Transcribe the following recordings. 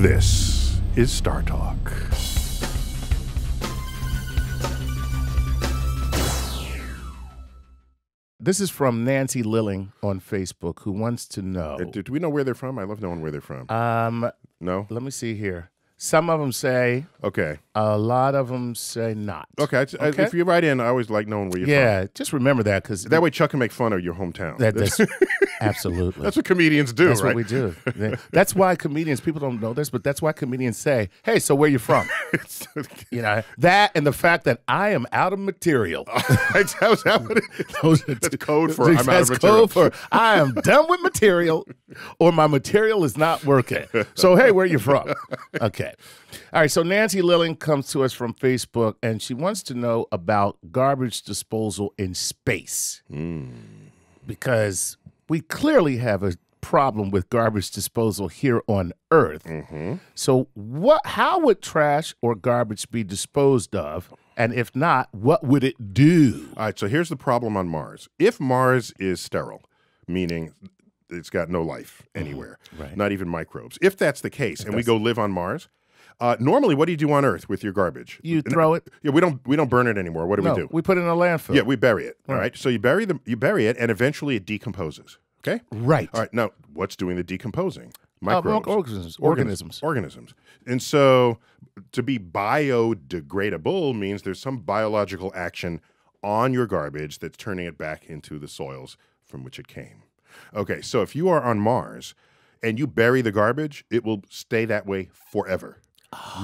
This is Star Talk. This is from Nancy Lilling on Facebook, who wants to know. Uh, Do, do we know where they're from? I love knowing where they're from. Um, no? let me see here. Some of them say, Okay. a lot of them say not. Okay. I- Okay. If you write in, I always like knowing where you're from. Yeah, just remember that because from. That way Chuck can make fun of your hometown. that, that's absolutely That's what comedians do, That's right? what we do. That's why comedians. People don't know this, but that's why comedians say, "Hey, so where you from?" you know that, and the fact that I am out of material. How's that what it, Those are that's code for I'm out of material. code for I am done with material, or my material is not working. So hey, where you from? Okay, all right. So Nancy Lilling comes to us from Facebook, and she wants to know about garbage disposal in space Hmm. because we clearly have a problem with garbage disposal here on Earth. Mm-hmm. So what? How would trash or garbage be disposed of? And if not, what would it do? All right, so here's the problem on Mars. If Mars is sterile, meaning it's got no life anywhere, Mm-hmm. Right. not even microbes, if that's the case, and we go live on Mars, uh, normally what do you do on Earth with your garbage? You throw it. Yeah, we don't we don't burn it anymore. What do No, we do? we put it in a landfill. yeah, we bury it. All right. So you bury them, you bury it, and eventually it decomposes. Okay. Right. All right. Now, what's doing the decomposing? Uh, Microbes, organisms. Organisms. Organisms. organisms. And so to be biodegradable means there's some biological action on your garbage that's turning it back into the soils from which it came. Okay, so if you are on Mars and you bury the garbage, it will stay that way forever.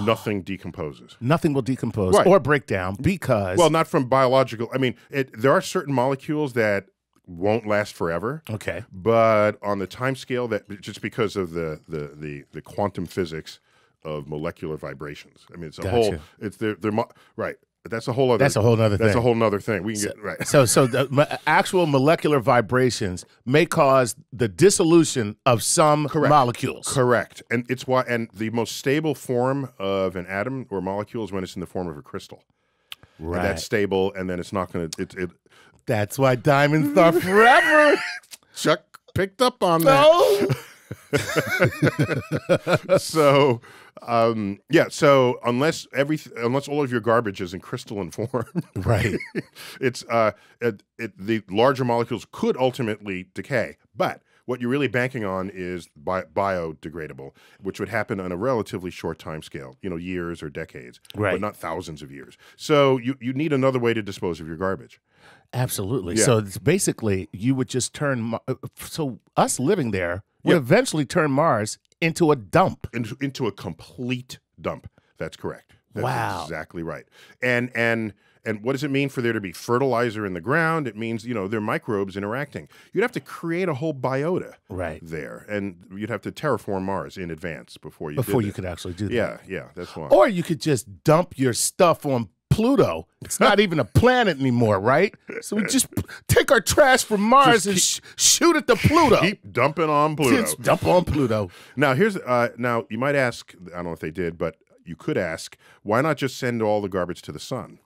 Nothing decomposes. Nothing will decompose Right. or break down because. Well, not from biological. I mean, it, there are certain molecules that won't last forever. okay. but on the time scale that just because of the the the, the quantum physics of molecular vibrations. I mean, it's a Gotcha. whole. It's they're, they're mo- right. That's a whole other. That's a whole nother That's thing. a whole nother thing. We can get right. So, so the actual molecular vibrations may cause the dissolution of some Correct. molecules. Correct, and it's why. And the most stable form of an atom or molecule is when it's in the form of a crystal. Right. that's stable, and then it's not going to. It, it That's why diamonds are forever. Chuck picked up on that. so um yeah so unless every unless all of your garbage is in crystalline form right. it's uh it, it, the larger molecules could ultimately decay but what you're really banking on is bi- biodegradable which would happen on a relatively short time scale you know years or decades Right. but not thousands of years so you, you need another way to dispose of your garbage Absolutely. Yeah. So it's basically, you would just turn. Uh, So us living there would Yeah. eventually turn Mars into a dump. into, into a complete dump. That's correct. That's Wow. exactly right. And and and what does it mean for there to be fertilizer in the ground? It means you know there are microbes interacting. You'd have to create a whole biota Right. there, and you'd have to terraform Mars in advance before you Before you could actually do that. Yeah, yeah, that's why. Or you could just dump your stuff on Pluto. It's not even a planet anymore, right? So we just take our trash from Mars and sh- shoot it to Pluto. Keep dumping on Pluto. Just dump on Pluto. Now here's uh, now you might ask. I don't know if they did, but you could ask why not just send all the garbage to the sun?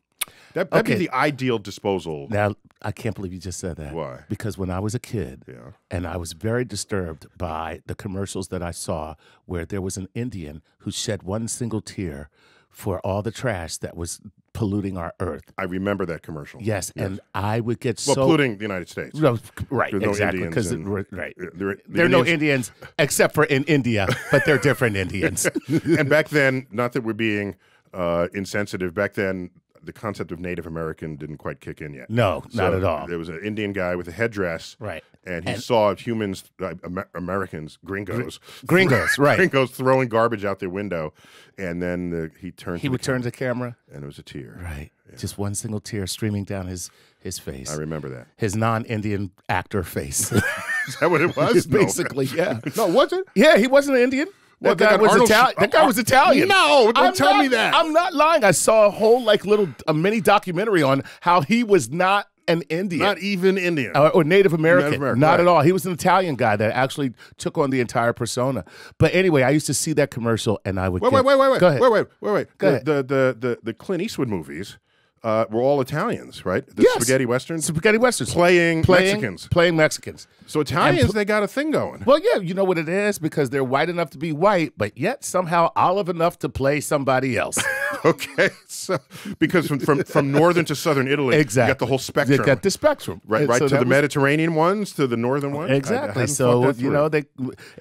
That, that'd Okay. be the ideal disposal. Now, I can't believe you just said that. Why? Because when I was a kid, Yeah. and I was very disturbed by the commercials that I saw where there was an Indian who shed one single tear for all the trash that was polluting our earth. I remember that commercial. Yes, and I would get Well, so polluting the United States. No, right, There's exactly. Because right, There, the there are no Indians- Indians except for in India, but they're different Indians. and back then, not that we're being uh, insensitive, back then the concept of Native American didn't quite kick in yet. No, not at all. There was an Indian guy with a headdress, Right. And he And- saw humans, uh, Amer- Americans, gringos, Gringos, right. gringos throwing garbage out their window, and then the, he turned. He would the turn to camera, camera, and it was a tear. right? Just one single tear streaming down his his face. I remember that. his non-Indian actor face. Is that what it was? No. Basically, yeah. No, was it? Yeah, he wasn't an Indian. That guy was Arnold Italian. That guy was Italian. No, don't I'm tell not- me that. I'm not lying. I saw a whole like little a mini documentary on how he was not an Indian. Not even Indian. or, or Native American. Native American, Not right. at all. He was an Italian guy that actually took on the entire persona. But anyway, I used to see that commercial and I would Wait, get, wait, wait, wait, wait, Go ahead. wait, wait, wait, wait. Go the, ahead. The, the the the Clint Eastwood movies uh, were all Italians, right? The Yes. spaghetti westerns Spaghetti westerns. playing, playing Mexicans. Playing Mexicans. So Italians, they got a thing going. Well, yeah, you know what it is because they're white enough to be white, but yet somehow olive enough to play somebody else. Okay, so because from from, from northern to southern Italy, exactly. you got the whole They spectrum. got the spectrum. right, And right so to the was- Mediterranean ones to the northern ones. I- I Exactly. so you know they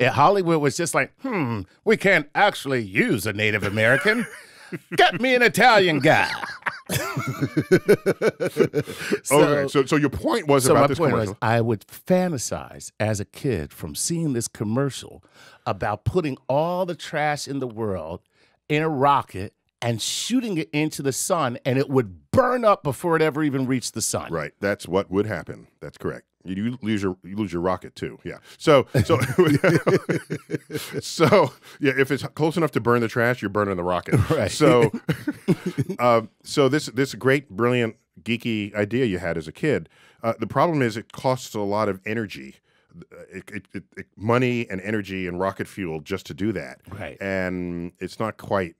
Hollywood was just like, hmm, we can't actually use a Native American. Get me an Italian guy. so, okay, so so your point was so about this point commercial. was, I would fantasize as a kid from seeing this commercial about putting all the trash in the world in a rocket and shooting it into the sun, and it would burn up before it ever even reached the sun. Right, that's what would happen. That's correct. You, lose your you lose your rocket too. Yeah. So so so yeah. If it's close enough to burn the trash, you're burning the rocket. Right. So uh, so this this great brilliant geeky idea you had as a kid. Uh, the problem is it costs a lot of energy. Uh, It, it, it, it- money and energy and rocket fuel just to do that, Right. And it's not quite,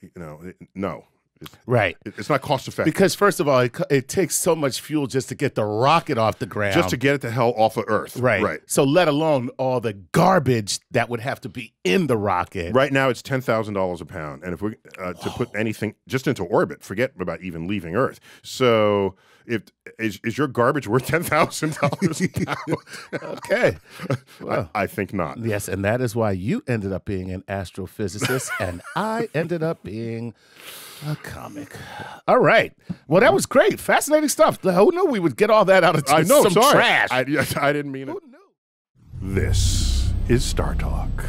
you know, no, it's, Right. it's not cost effective. Because first of all, it, it takes so much fuel just to get the rocket off the ground. just to get it the hell off of Earth, right. Right. So let alone all the garbage that would have to be in the rocket. Right now, it's ten thousand dollars a pound, and if we uh, to put anything just into orbit, forget about even leaving Earth. So, if is, is your garbage worth ten thousand dollars? Okay. Well, I think not. yes, and that is why you ended up being an astrophysicist, and I ended up being a comic. All right. Well, that was great. Fascinating stuff. Who knew we would get all that out of I know. some sorry, trash? I, I didn't mean it. This is Star Talk.